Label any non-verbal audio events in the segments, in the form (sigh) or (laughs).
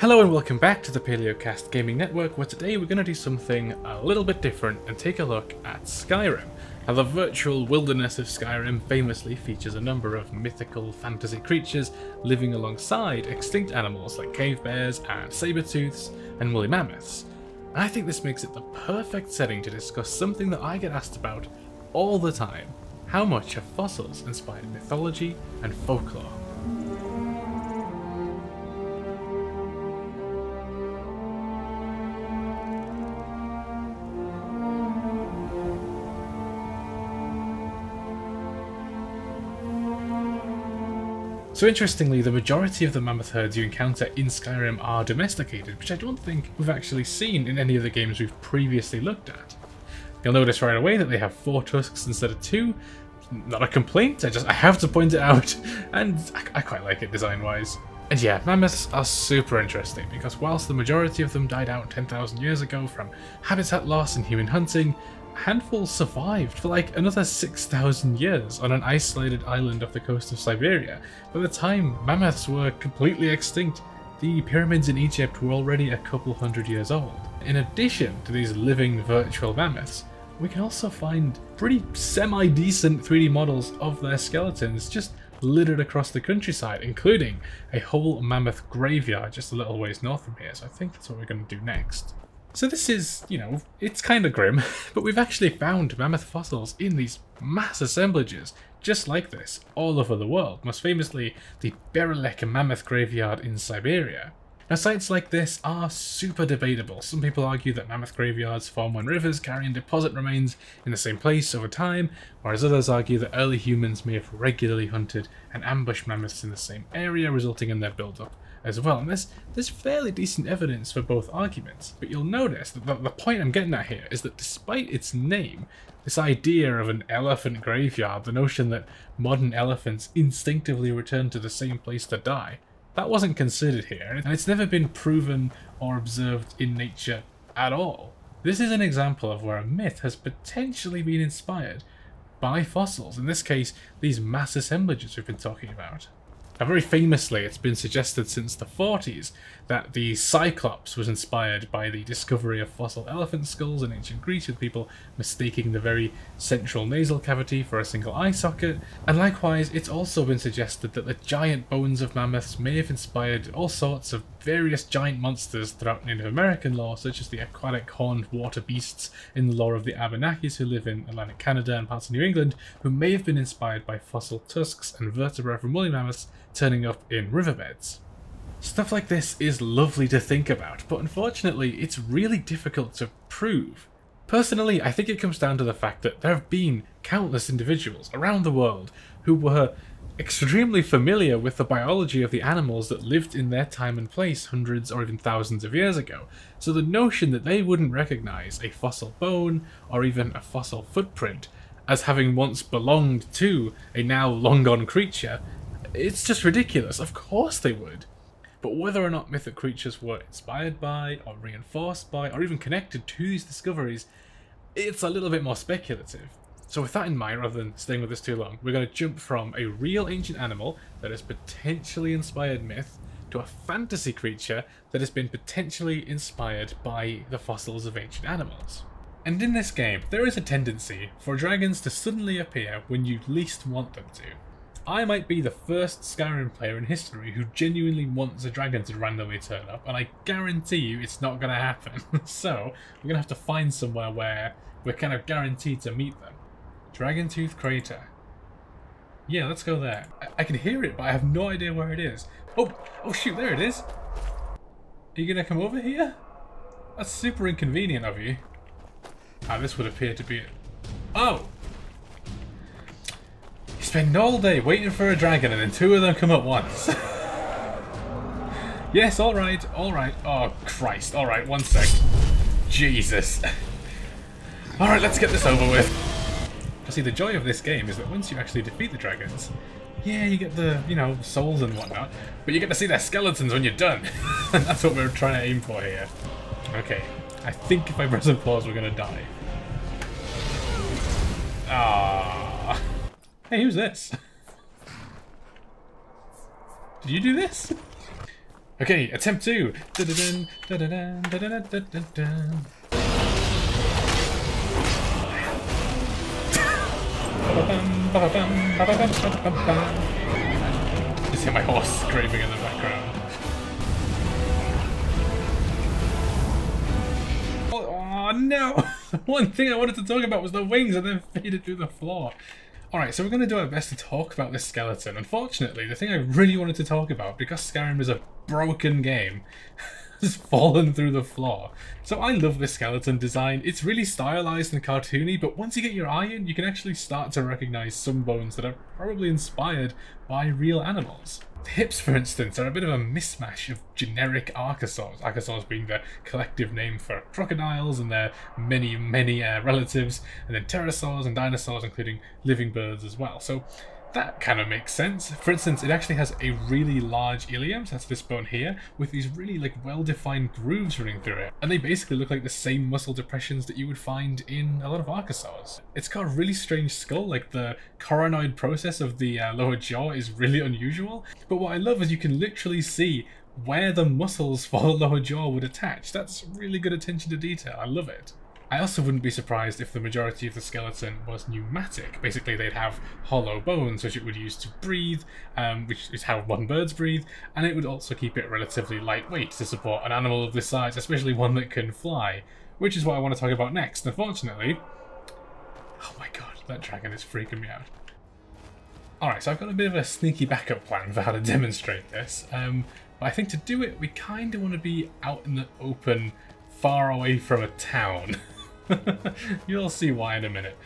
Hello and welcome back to the Palaeocast Gaming Network, where today we're going to do something a little bit different and take a look at Skyrim. Now the virtual wilderness of Skyrim famously features a number of mythical fantasy creatures living alongside extinct animals like cave bears and saber-tooths and woolly mammoths. And I think this makes it the perfect setting to discuss something that I get asked about all the time. How much have fossils inspired mythology and folklore? So interestingly, the majority of the mammoth herds you encounter in Skyrim are domesticated, which I don't think we've actually seen in any of the games we've previously looked at. You'll notice right away that they have four tusks instead of two. Not a complaint, I just I have to point it out, (laughs) and I, I quite like it design-wise. And yeah, mammoths are super interesting because whilst the majority of them died out 10,000 years ago from habitat loss and human hunting, handful survived for like another 6,000 years on an isolated island off the coast of Siberia. By the time mammoths were completely extinct, the pyramids in Egypt were already a couple hundred years old. In addition to these living virtual mammoths, we can also find pretty semi-decent 3D models of their skeletons just littered across the countryside, including a whole mammoth graveyard just a little ways north from here, so I think that's what we're going to do next. So this is, you know, it's kind of grim, (laughs) but we've actually found mammoth fossils in these mass assemblages, just like this, all over the world, most famously the Berelekh mammoth graveyard in Siberia. Now sites like this are super debatable. Some people argue that mammoth graveyards form when rivers carrying deposit remains in the same place over time, whereas others argue that early humans may have regularly hunted and ambushed mammoths in the same area, resulting in their build-up as well. And there's, there's fairly decent evidence for both arguments. But you'll notice that the, the point I'm getting at here is that despite its name, this idea of an elephant graveyard, the notion that modern elephants instinctively return to the same place to die, that wasn't considered here, and it's never been proven or observed in nature at all. This is an example of where a myth has potentially been inspired by fossils, in this case, these mass assemblages we've been talking about. Now, very famously, it's been suggested since the 40s that the Cyclops was inspired by the discovery of fossil elephant skulls in ancient Greece, with people mistaking the very central nasal cavity for a single eye socket. And likewise, it's also been suggested that the giant bones of mammoths may have inspired all sorts of various giant monsters throughout Native American lore, such as the aquatic horned water beasts in the lore of the Abenakis who live in Atlantic Canada and parts of New England, who may have been inspired by fossil tusks and vertebrae from woolly mammoths turning up in riverbeds. Stuff like this is lovely to think about, but unfortunately it's really difficult to prove. Personally, I think it comes down to the fact that there have been countless individuals around the world who were extremely familiar with the biology of the animals that lived in their time and place hundreds or even thousands of years ago. So the notion that they wouldn't recognize a fossil bone or even a fossil footprint as having once belonged to a now long gone creature it's just ridiculous. Of course they would. But whether or not mythic creatures were inspired by, or reinforced by, or even connected to these discoveries, it's a little bit more speculative. So with that in mind, rather than staying with this too long, we're going to jump from a real ancient animal that has potentially inspired myth to a fantasy creature that has been potentially inspired by the fossils of ancient animals. And in this game, there is a tendency for dragons to suddenly appear when you least want them to. I might be the first Skyrim player in history who genuinely wants a dragon to randomly turn up, and I guarantee you it's not going to happen. (laughs) so, we're going to have to find somewhere where we're kind of guaranteed to meet them. Dragon Tooth Crater. Yeah, let's go there. I, I can hear it, but I have no idea where it is. Oh, oh shoot, there it is. Are you to come over here? That's super inconvenient of you. Ah, this would appear to be it. Oh! You spend all day waiting for a dragon and then two of them come at once. (laughs) yes, alright, alright. Oh, Christ. Alright, one sec. Jesus. (laughs) Alright, let's get this over with. See, the joy of this game is that once you actually defeat the dragons, yeah, you get the, you know, souls and whatnot, but you get to see their skeletons when you're done. and (laughs) that's what we're trying to aim for here. Okay, I think if I press and pause, we're to die. Ah. Hey, who's this? (laughs) Did you do this? Okay, attempt two. Da-da-dun, da-da-dun, da-da-dun, Just hear my horse screaming in the background. Oh, oh no! (laughs) One thing I wanted to talk about was the wings and then faded through the floor. Alright, so we're going to do our best to talk about this skeleton. Unfortunately, the thing I really wanted to talk about, because Skyrim is a broken game, (laughs) has (laughs) fallen through the floor. So I love this skeleton design. It's really stylized and cartoony, but once you get your eye in, you can actually start to recognize some bones that are probably inspired by real animals. The hips, for instance, are a bit of a mismatch of generic archosaurs, archosaurs being the collective name for crocodiles and their many, many uh, relatives, and then pterosaurs and dinosaurs, including living birds as well. So that kind of makes sense. For instance, it actually has a really large ilium, so that's this bone here, with these really like well-defined grooves running through it. And they basically look like the same muscle depressions that you would find in a lot of archosaurs. It's got a really strange skull, like the coronoid process of the uh, lower jaw is really unusual. But what I love is you can literally see where the muscles for the lower jaw would attach. That's really good attention to detail. I love it. I also wouldn't be surprised if the majority of the skeleton was pneumatic. Basically, they'd have hollow bones, which it would use to breathe, um, which is how modern birds breathe, and it would also keep it relatively lightweight to support an animal of this size, especially one that can fly, which is what I want to talk about next. Unfortunately, oh my god, that dragon is freaking me out. Alright, so I've got a bit of a sneaky backup plan for how to demonstrate this, um, but I think to do it, we kind of want to be out in the open, far away from a town. (laughs) (laughs) You'll see why in a minute.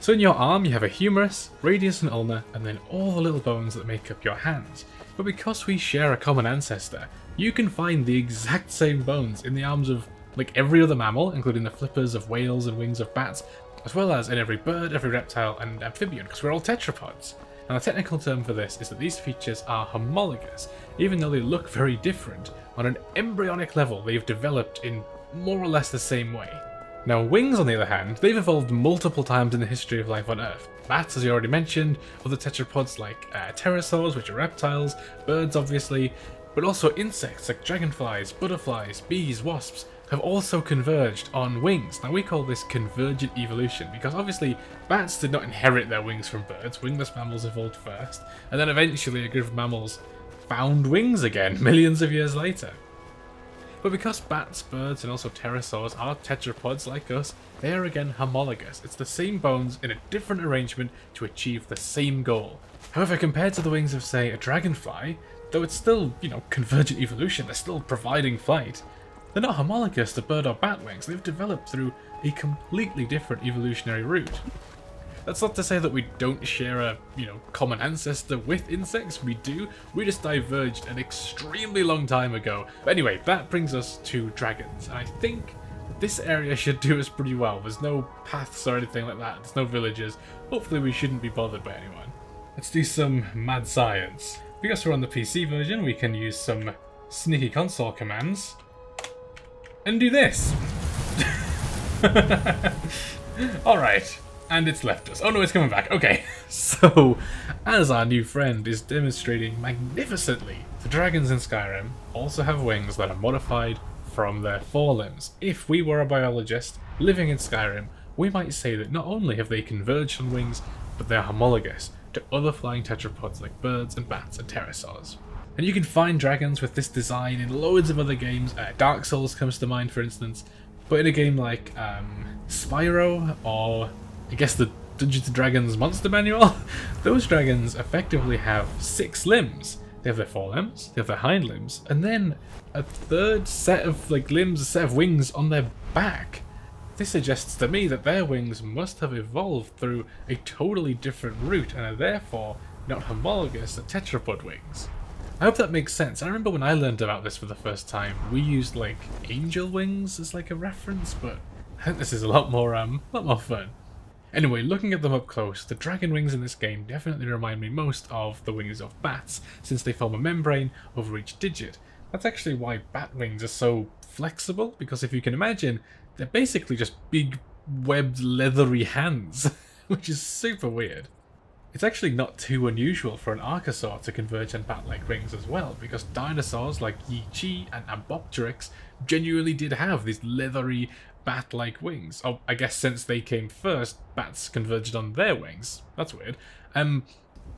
So in your arm you have a humerus, radius and ulna, and then all the little bones that make up your hands. But because we share a common ancestor, you can find the exact same bones in the arms of like every other mammal, including the flippers of whales and wings of bats, as well as in every bird, every reptile and amphibian, because we're all tetrapods. And the technical term for this is that these features are homologous, even though they look very different. On an embryonic level, they've developed in more or less the same way. Now wings on the other hand, they've evolved multiple times in the history of life on Earth. Bats, as you already mentioned, other tetrapods like uh, pterosaurs, which are reptiles, birds obviously, but also insects like dragonflies, butterflies, bees, wasps, have also converged on wings. Now we call this convergent evolution because obviously bats did not inherit their wings from birds, wingless mammals evolved first, and then eventually a group of mammals found wings again (laughs) millions of years later. But because bats, birds, and also pterosaurs are tetrapods like us, they are again homologous. It's the same bones in a different arrangement to achieve the same goal. However, compared to the wings of, say, a dragonfly, though it's still, you know, convergent evolution, they're still providing flight, they're not homologous to bird or bat wings, they've developed through a completely different evolutionary route. That's not to say that we don't share a, you know, common ancestor with insects, we do. We just diverged an extremely long time ago. But anyway, that brings us to dragons. And I think this area should do us pretty well. There's no paths or anything like that. There's no villages. Hopefully we shouldn't be bothered by anyone. Let's do some mad science. Because we're on the PC version, we can use some sneaky console commands. And do this! (laughs) Alright, and it's left us. Oh no, it's coming back. Okay. (laughs) So, as our new friend is demonstrating magnificently, the dragons in Skyrim also have wings that are modified from their forelimbs. If we were a biologist living in Skyrim, we might say that not only have they converged on wings, but they're homologous to other flying tetrapods like birds and bats and pterosaurs. And you can find dragons with this design in loads of other games. Uh, Dark Souls comes to mind, for instance. But in a game like um, Spyro or I guess the Dungeons Dragons Monster Manual, (laughs) those dragons effectively have six limbs. They have their forelimbs, they have their hind limbs, and then a third set of like limbs, a set of wings on their back. This suggests to me that their wings must have evolved through a totally different route and are therefore not homologous to tetrapod wings. I hope that makes sense. I remember when I learned about this for the first time, we used like angel wings as like a reference, but I think this is a lot more um, a lot more fun. Anyway, looking at them up close, the dragon wings in this game definitely remind me most of the wings of bats, since they form a membrane over each digit. That's actually why bat wings are so flexible, because if you can imagine, they're basically just big, webbed, leathery hands, (laughs) which is super weird. It's actually not too unusual for an archosaur to converge on bat-like wings as well, because dinosaurs like Yi qi and Ambopteryx genuinely did have these leathery bat-like wings. Oh, I guess since they came first, bats converged on their wings. That's weird. Um,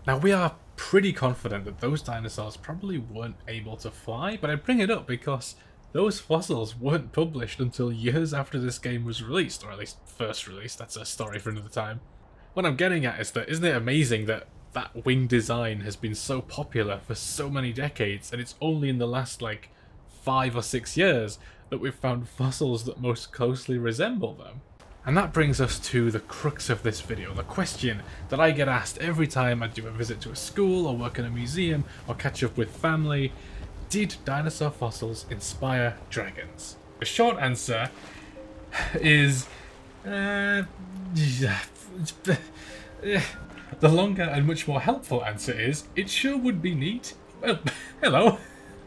now we are pretty confident that those dinosaurs probably weren't able to fly, but I bring it up because those fossils weren't published until years after this game was released, or at least first released. That's a story for another time. What I'm getting at is that isn't it amazing that that wing design has been so popular for so many decades, and it's only in the last like five or six years that we've found fossils that most closely resemble them. And that brings us to the crux of this video, the question that I get asked every time I do a visit to a school or work in a museum or catch up with family. Did dinosaur fossils inspire dragons? The short answer is... Uh, (laughs) the longer and much more helpful answer is, it sure would be neat. Well, (laughs) hello.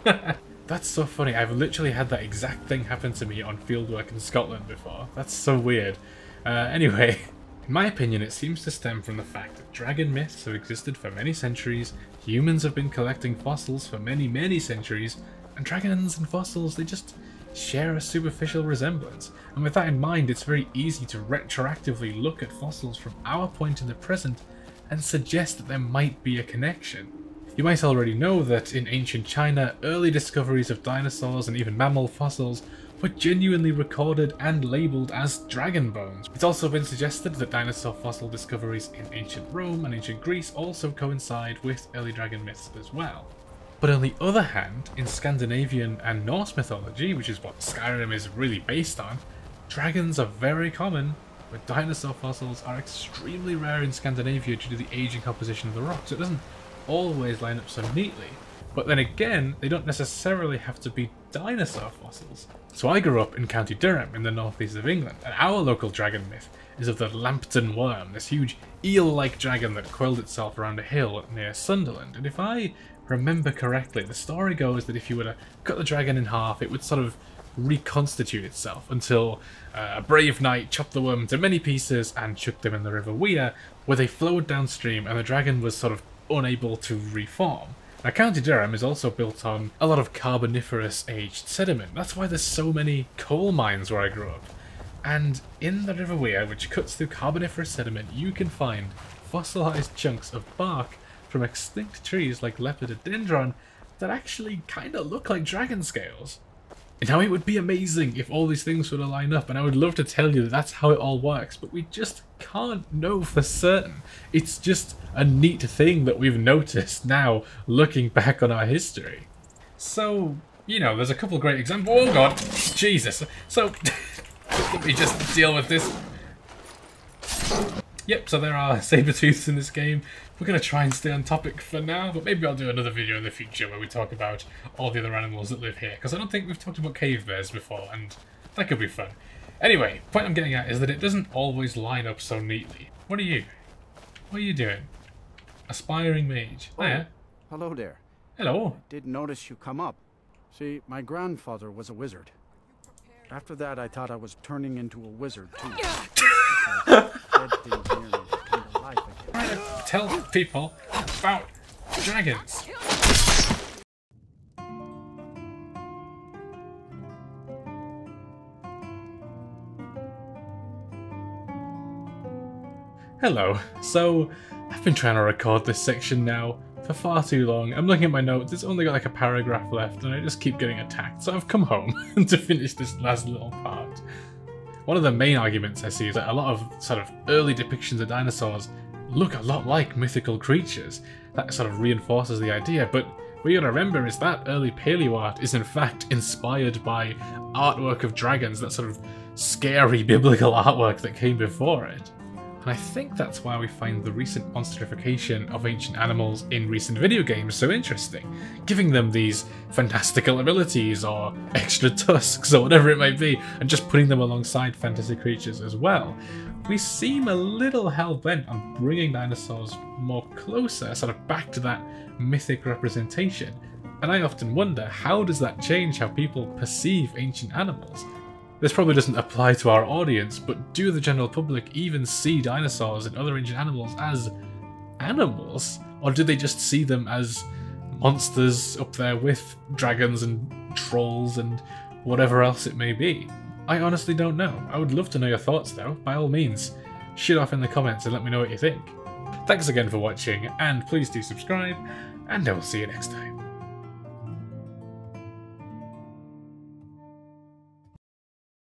(laughs) That's so funny. I've literally had that exact thing happen to me on fieldwork in Scotland before. That's so weird. Uh, anyway, (laughs) in my opinion, it seems to stem from the fact that dragon myths have existed for many centuries, humans have been collecting fossils for many, many centuries, and dragons and fossils, they just share a superficial resemblance. And with that in mind, it's very easy to retroactively look at fossils from our point in the present and suggest that there might be a connection. You might already know that in ancient China, early discoveries of dinosaurs and even mammal fossils were genuinely recorded and labelled as dragon bones. It's also been suggested that dinosaur fossil discoveries in ancient Rome and ancient Greece also coincide with early dragon myths as well. But on the other hand, in Scandinavian and Norse mythology, which is what Skyrim is really based on, dragons are very common, but dinosaur fossils are extremely rare in Scandinavia due to the aging composition of the rocks. It doesn't always line up so neatly. But then again, they don't necessarily have to be dinosaur fossils. So I grew up in County Durham in the northeast of England, and our local dragon myth is of the Lambton Worm, this huge eel-like dragon that coiled itself around a hill near Sunderland. And if I remember correctly, the story goes that if you were to cut the dragon in half, it would sort of reconstitute itself until uh, a brave knight chopped the worm into many pieces and chucked them in the River Wear, where they flowed downstream and the dragon was sort of unable to reform. Now County Durham is also built on a lot of carboniferous aged sediment. That's why there's so many coal mines where I grew up. And in the River Wear, which cuts through carboniferous sediment, you can find fossilized chunks of bark from extinct trees like Lepidodendron that actually kind of look like dragon scales. Now it would be amazing if all these things were to line up and I would love to tell you that that's how it all works, but we just can't know for certain. It's just a neat thing that we've noticed now looking back on our history. So, you know, there's a couple great examples. Oh god, Jesus. So, (laughs) let me just deal with this. Yep, so there are (laughs) saber-tooths in this game. We're going to try and stay on topic for now, but maybe I'll do another video in the future where we talk about all the other animals that live here, because I don't think we've talked about cave bears before, and that could be fun. Anyway, point I'm getting at is that it doesn't always line up so neatly. What are you? What are you doing? Aspiring mage. Oh, Hiya. hello there. Hello. Did notice you come up. See, my grandfather was a wizard. After that, I thought I was turning into a wizard too. (laughs) Tell people about dragons. Hello. So, I've been trying to record this section now for far too long. I'm looking at my notes, it's only got like a paragraph left, and I just keep getting attacked, so I've come home (laughs) to finish this last little part. One of the main arguments I see is that a lot of sort of early depictions of dinosaurs look a lot like mythical creatures. That sort of reinforces the idea, but what you gotta remember is that early paleo art is in fact inspired by artwork of dragons, that sort of scary (laughs) biblical artwork that came before it. And I think that's why we find the recent monsterification of ancient animals in recent video games so interesting, giving them these fantastical abilities or (laughs) extra tusks or whatever it might be, and just putting them alongside fantasy creatures as well. We seem a little hell-bent on bringing dinosaurs more closer, sort of back to that mythic representation. And I often wonder, how does that change how people perceive ancient animals? This probably doesn't apply to our audience, but do the general public even see dinosaurs and other ancient animals as animals? Or do they just see them as monsters up there with dragons and trolls and whatever else it may be? I honestly don't know. I would love to know your thoughts though. By all means, Shoot off in the comments and let me know what you think. Thanks again for watching, and please do subscribe, and I will see you next time.